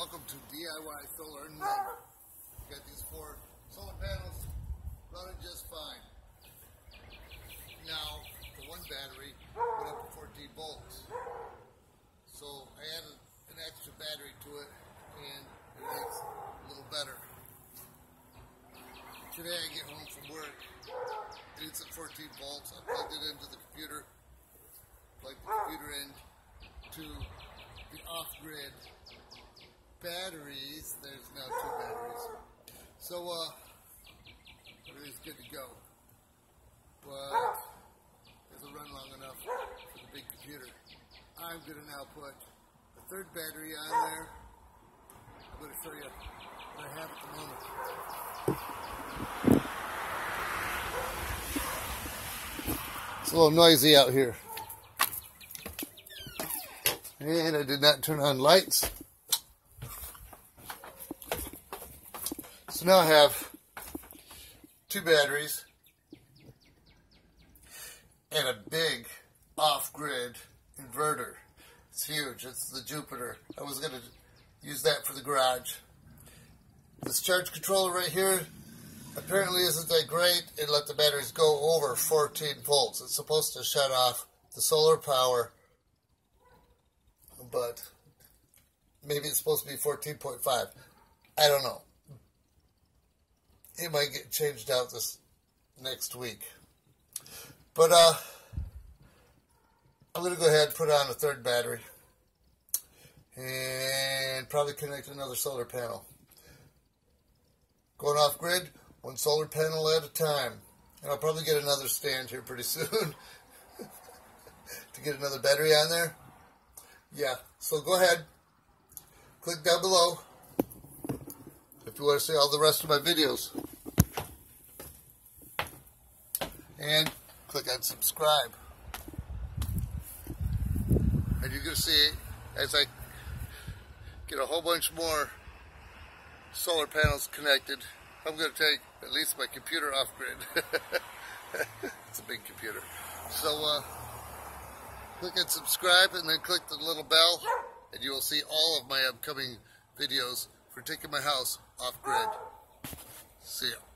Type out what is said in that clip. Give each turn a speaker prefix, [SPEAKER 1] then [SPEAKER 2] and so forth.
[SPEAKER 1] Welcome to DIY Solar and Love. Got these four solar panels running just fine. Now, the one battery went up to 14 volts. So I added an extra battery to it and it makes it a little better. Today I get home from work and it's at 14 volts. I plugged it into the computer, plugged the computer in to the off-grid batteries. There's now two batteries. So, uh, everything's good to go. But will run long enough for the big computer. I'm to now put the third battery on there. I'm to show you what I have at the moment. It's a little noisy out here. And I did not turn on lights. So now I have two batteries and a big off-grid inverter. It's huge. It's the Jupiter. I was going to use that for the garage. This charge controller right here apparently isn't that great. It let the batteries go over 14 volts. It's supposed to shut off the solar power, but maybe it's supposed to be 14.5. I don't know it might get changed out this next week. But uh, I'm going to go ahead and put on a third battery and probably connect another solar panel. Going off grid, one solar panel at a time. And I'll probably get another stand here pretty soon to get another battery on there. Yeah, so go ahead, click down below if you want to see all the rest of my videos. And click on subscribe. And you're going to see as I get a whole bunch more solar panels connected, I'm going to take at least my computer off grid. it's a big computer. So uh, click on subscribe and then click the little bell and you will see all of my upcoming videos for taking my house off grid. See ya.